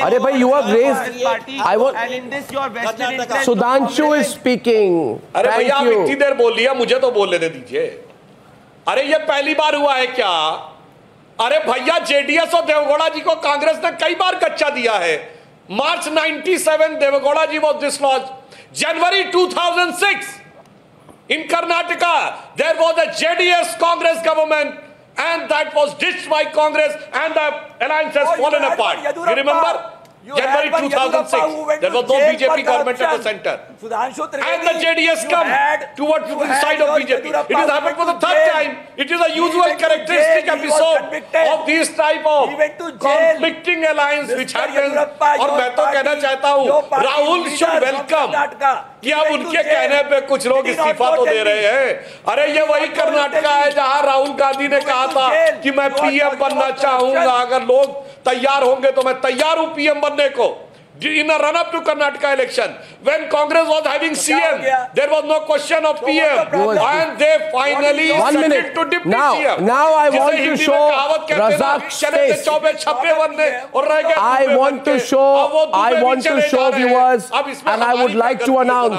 अरे भाई you are race I want Sudhanshu is speaking अरे भैया इतनी देर बोल लिया मुझे तो बोल दे दीजिए अरे ये पहली बार हुआ है क्या अरे भैया जेडीएस और देवगौड़ा जी को कांग्रेस ने कई बार कच्चा दिया है March 97 Deve Gowda ji was dislodge January 2006 in Karnataka there was a JDS Congress government and that was ditched by congress and the alliance has Oh, fallen apart. you remember January had one Yadurappa who 2006 there was no bjp government at the center and the JDS come towards the side of BJP. It has happened for the third time. It is a usual characteristic episode of these type of conflicting alliance which happens. और मैं तो कहना चाहता हूँ Rahul should welcome कि अब उनके कहने पे कुछ लोग इस्तीफा तो दे रहे हैं अरे ये वही कर्नाटका है जहाँ राहुल गांधी ने कहा था कि मैं पीएम बनना चाहूँगा अगर लोग तैयार होंगे तो मैं तैयार हूँ पीएम बनने को। In run up to Karnataka election when Congress was having CM there was no question of PM and they finally settled to deputy CM now I want to show Razzaq शरद के चौबे छपे बनने और रह गए I want to show I want to show viewers and I would like to announce